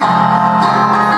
Música